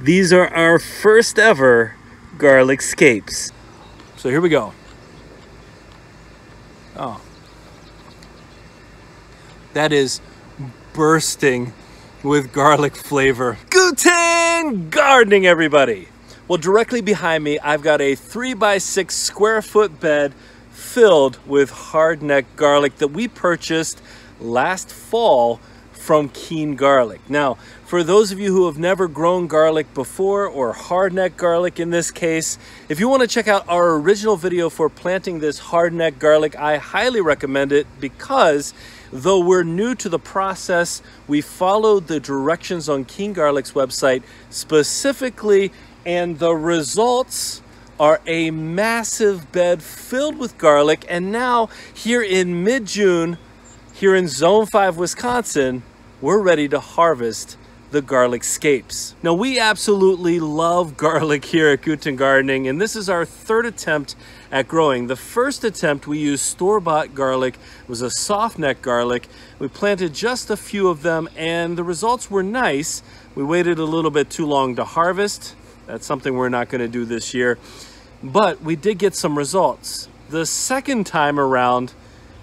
These are our first ever garlic scapes. So here we go. Oh. That is bursting with garlic flavor. Guten gardening, everybody. Well, directly behind me, I've got a three by six square foot bed filled with hardneck garlic that we purchased last fall from Keene Garlic. Now, for those of you who have never grown garlic before, or hardneck garlic in this case, if you want to check out our original video for planting this hardneck garlic, I highly recommend it because though we're new to the process, we followed the directions on Keene Garlic's website specifically, and the results are a massive bed filled with garlic. And now, here in mid June, here in Zone 5, Wisconsin, we're ready to harvest the garlic scapes. Now we absolutely love garlic here at Guten Gardening and this is our third attempt at growing. The first attempt we used store-bought garlic was a soft neck garlic. We planted just a few of them and the results were nice. We waited a little bit too long to harvest. That's something we're not gonna do this year. But we did get some results. The second time around,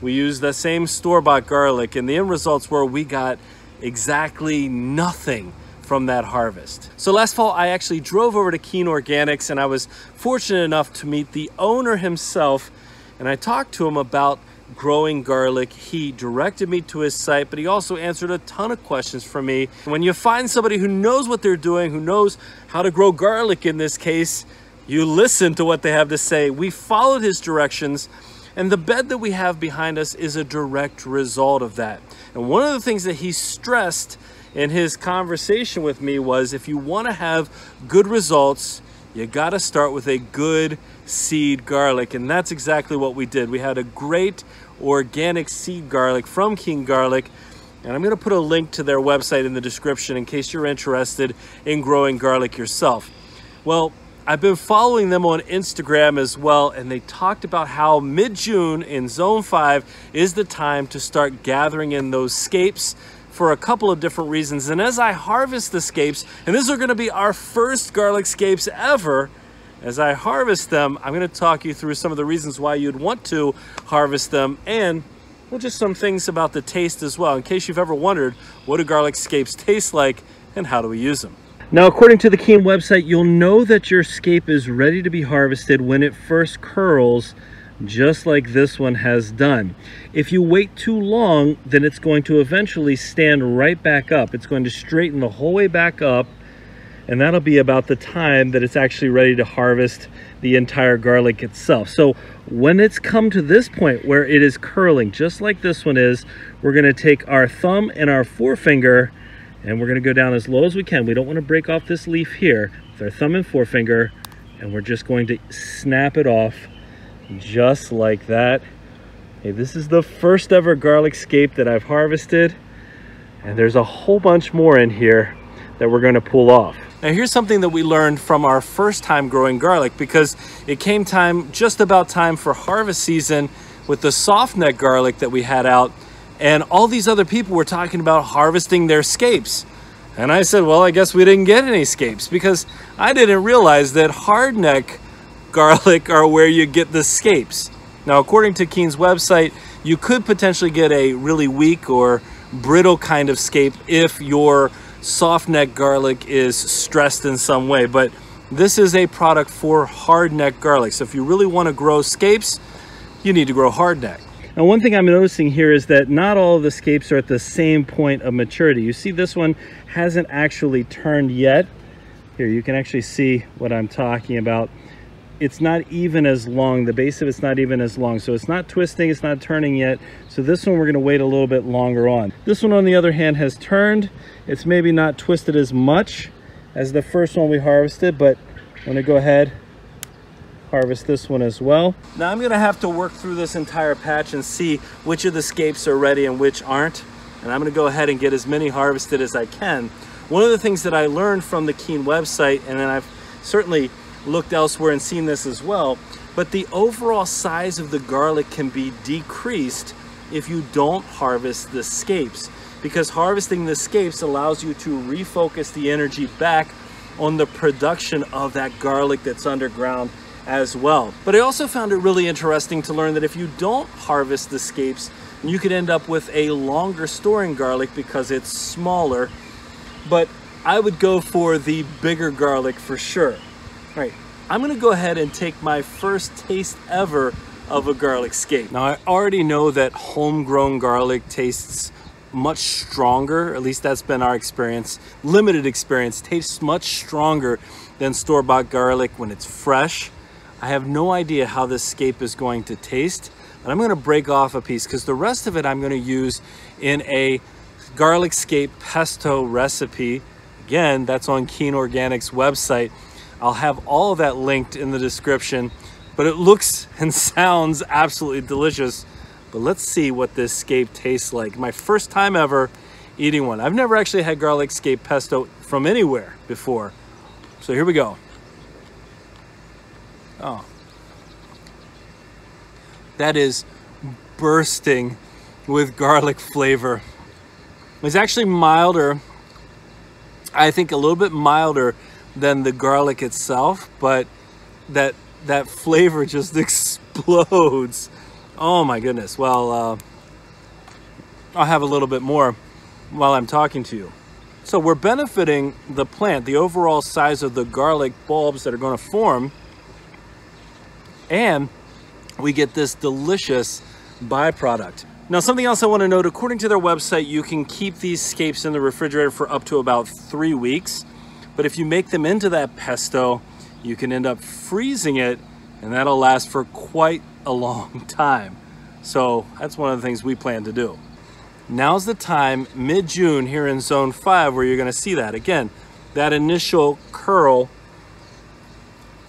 we used the same store-bought garlic and the end results were we got exactly nothing from that harvest. So last fall, I actually drove over to Keene Organics and I was fortunate enough to meet the owner himself and I talked to him about growing garlic. He directed me to his site, but he also answered a ton of questions for me. When you find somebody who knows what they're doing, who knows how to grow garlic in this case, you listen to what they have to say. We followed his directions and the bed that we have behind us is a direct result of that. And one of the things that he stressed in his conversation with me was if you want to have good results, you got to start with a good seed garlic. And that's exactly what we did. We had a great organic seed garlic from Keene Garlic. And I'm going to put a link to their website in the description in case you're interested in growing garlic yourself. Well, I've been following them on Instagram as well, and they talked about how mid-June in Zone 5 is the time to start gathering in those scapes for a couple of different reasons. And as I harvest the scapes, and these are gonna be our first garlic scapes ever, as I harvest them, I'm gonna talk you through some of the reasons why you'd want to harvest them and well, just some things about the taste as well, in case you've ever wondered what do garlic scapes taste like and how do we use them. Now, according to the Keene website, you'll know that your scape is ready to be harvested when it first curls, just like this one has done. If you wait too long, then it's going to eventually stand right back up. It's going to straighten the whole way back up, and that'll be about the time that it's actually ready to harvest the entire garlic itself. So when it's come to this point where it is curling, just like this one is, we're gonna take our thumb and our forefinger and we're gonna go down as low as we can. We don't wanna break off this leaf here with our thumb and forefinger, and we're just going to snap it off just like that. Okay, this is the first ever garlic scape that I've harvested, and there's a whole bunch more in here that we're gonna pull off. Now here's something that we learned from our first time growing garlic because it came time, just about time for harvest season with the soft neck garlic that we had out and all these other people were talking about harvesting their scapes. And I said, well, I guess we didn't get any scapes because I didn't realize that hardneck garlic are where you get the scapes. Now, according to Keene's website, you could potentially get a really weak or brittle kind of scape if your soft neck garlic is stressed in some way. But this is a product for hardneck garlic. So if you really want to grow scapes, you need to grow hardneck. Now one thing I'm noticing here is that not all of the scapes are at the same point of maturity. You see this one hasn't actually turned yet. Here you can actually see what I'm talking about. It's not even as long, the base of it's not even as long. So it's not twisting, it's not turning yet. So this one we're gonna wait a little bit longer on. This one on the other hand has turned. It's maybe not twisted as much as the first one we harvested, but I'm gonna go ahead harvest this one as well. Now I'm gonna have to work through this entire patch and see which of the scapes are ready and which aren't. And I'm gonna go ahead and get as many harvested as I can. One of the things that I learned from the Keene website, and then I've certainly looked elsewhere and seen this as well, but the overall size of the garlic can be decreased if you don't harvest the scapes because harvesting the scapes allows you to refocus the energy back on the production of that garlic that's underground as well. But I also found it really interesting to learn that if you don't harvest the scapes, you could end up with a longer storing garlic because it's smaller. But I would go for the bigger garlic for sure. All right, I'm gonna go ahead and take my first taste ever of a garlic scape. Now I already know that homegrown garlic tastes much stronger, at least that's been our experience, limited experience, tastes much stronger than store-bought garlic when it's fresh. I have no idea how this scape is going to taste, but I'm gonna break off a piece because the rest of it I'm gonna use in a garlic scape pesto recipe. Again, that's on Keene Organics website. I'll have all of that linked in the description, but it looks and sounds absolutely delicious. But let's see what this scape tastes like. My first time ever eating one. I've never actually had garlic scape pesto from anywhere before. So here we go. Oh. That is bursting with garlic flavor. It's actually milder, I think a little bit milder than the garlic itself, but that that flavor just explodes. Oh my goodness. Well, uh, I'll have a little bit more while I'm talking to you. So we're benefiting the plant, the overall size of the garlic bulbs that are going to form, and we get this delicious byproduct. Now, something else I want to note, according to their website, you can keep these scapes in the refrigerator for up to about three weeks. But if you make them into that pesto, you can end up freezing it and that'll last for quite a long time. So that's one of the things we plan to do. Now's the time, mid-June here in zone five, where you're gonna see that. Again, that initial curl.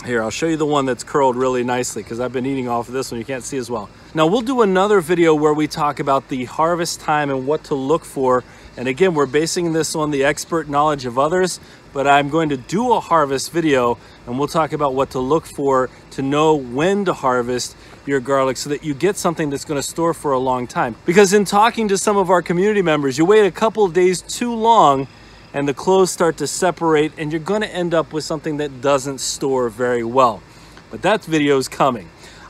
Here, I'll show you the one that's curled really nicely because I've been eating off of this one, you can't see as well. Now we'll do another video where we talk about the harvest time and what to look for. And again, we're basing this on the expert knowledge of others, but I'm going to do a harvest video and we'll talk about what to look for to know when to harvest your garlic so that you get something that's going to store for a long time. Because in talking to some of our community members, you wait a couple days too long and the cloves start to separate and you're going to end up with something that doesn't store very well. But that video is coming.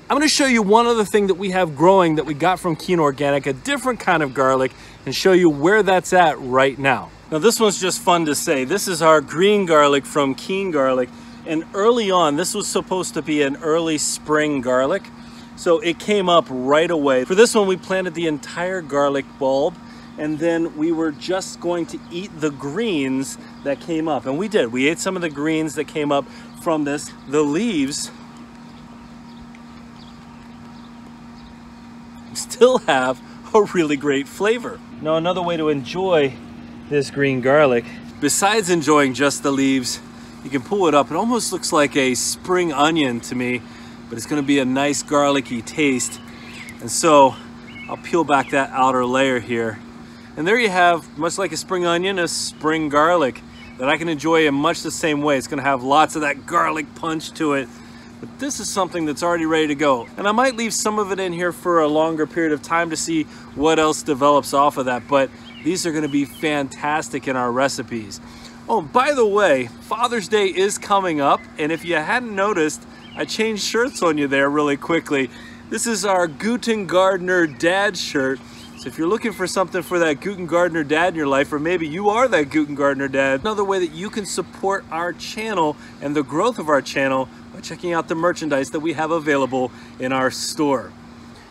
I'm going to show you one other thing that we have growing that we got from Keene Organic, a different kind of garlic, and show you where that's at right now. Now this one's just fun to say. This is our green garlic from Keene Garlic. And early on, this was supposed to be an early spring garlic. So it came up right away. For this one, we planted the entire garlic bulb and then we were just going to eat the greens that came up. And we did. We ate some of the greens that came up from this. The leaves still have a really great flavor. Now another way to enjoy this green garlic. Besides enjoying just the leaves, you can pull it up. It almost looks like a spring onion to me, but it's gonna be a nice garlicky taste. And so I'll peel back that outer layer here. And there you have, much like a spring onion, a spring garlic that I can enjoy in much the same way. It's gonna have lots of that garlic punch to it. But this is something that's already ready to go. And I might leave some of it in here for a longer period of time to see what else develops off of that. But these are gonna be fantastic in our recipes. Oh, by the way, Father's Day is coming up, and if you hadn't noticed, I changed shirts on you there really quickly. This is our Guten Gardner dad shirt. So if you're looking for something for that Guten Gardner dad in your life, or maybe you are that Guten Gardner dad, another way that you can support our channel and the growth of our channel by checking out the merchandise that we have available in our store.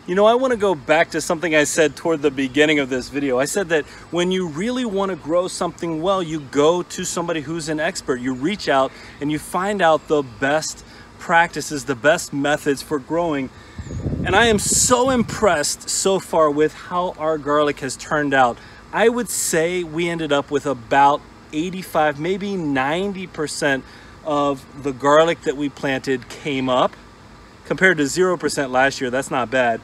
You know, I want to go back to something I said toward the beginning of this video. I said that when you really want to grow something well, you go to somebody who's an expert. You reach out and you find out the best practices, the best methods for growing. And I am so impressed so far with how our garlic has turned out. I would say we ended up with about 85, maybe 90% of the garlic that we planted came up compared to 0% last year. That's not bad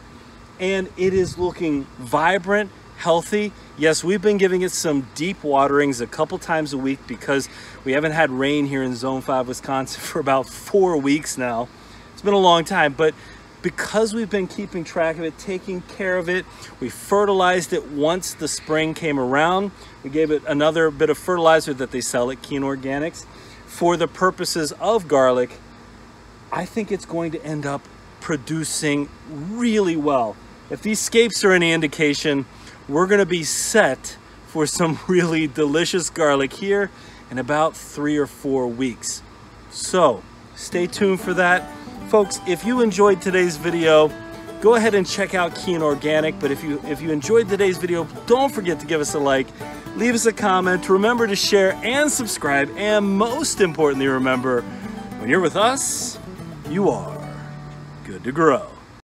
and it is looking vibrant, healthy. Yes, we've been giving it some deep waterings a couple times a week because we haven't had rain here in Zone 5, Wisconsin for about four weeks now. It's been a long time, but because we've been keeping track of it, taking care of it, we fertilized it once the spring came around. We gave it another bit of fertilizer that they sell at Keene Organics for the purposes of garlic, I think it's going to end up producing really well. If these scapes are any indication, we're gonna be set for some really delicious garlic here in about three or four weeks. So stay tuned for that. Folks, if you enjoyed today's video, go ahead and check out Keene Organic. But if you if you enjoyed today's video, don't forget to give us a like, leave us a comment, remember to share and subscribe, and most importantly, remember, when you're with us, you are good to grow.